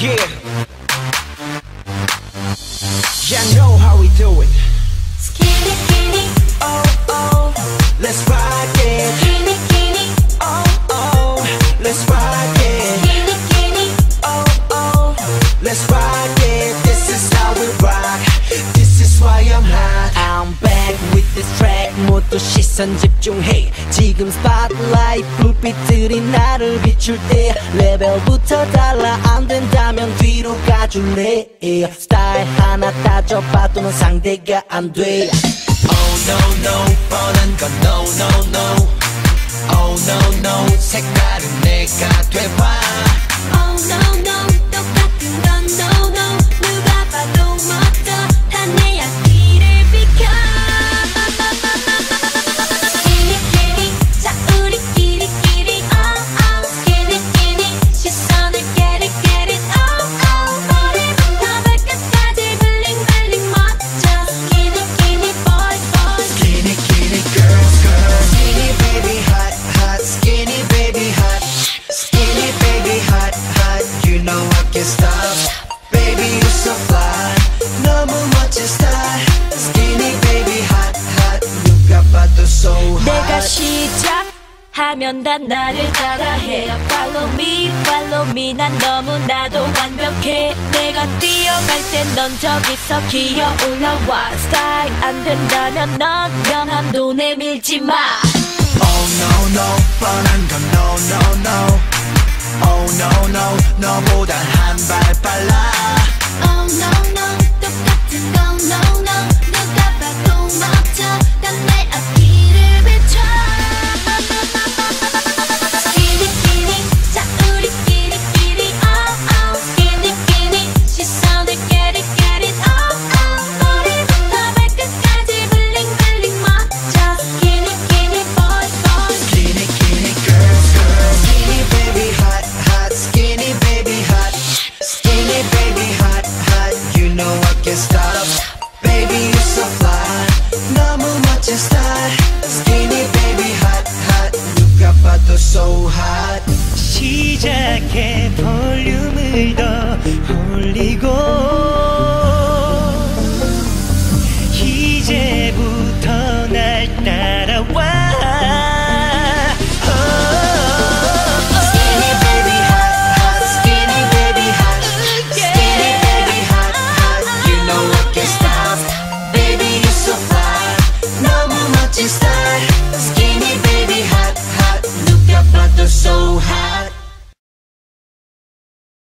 Yeah. Yeah, I know how we do it. Skinny, skinny, oh, oh. Let's rock it. Skinny, skinny, oh, oh. Let's rock it. Skinny, skinny, oh, oh. Let's rock it. This is how we rock. This is why I'm hot. I'm back with this track. 모두 시선 집중해. 지금 spotlight 불빛들이 나를 비출 때 레벨부터 달라 안 된다. 가줄래? 스타일 하나 따져봐도 넌 상대가 안 돼. Oh no no 뻔한 건 no no. 내가 시작하면 다 나를 따라해. Follow me, follow me. 난 너무나도 완벽해. 내가 뛰어갈 땐 넌 저기서 기어 올라와. 스타일 안 된다면 넌 변함도 내밀지 마. Oh no no, 뻔한 건 no no no. 시작해 볼륨을 더 올리고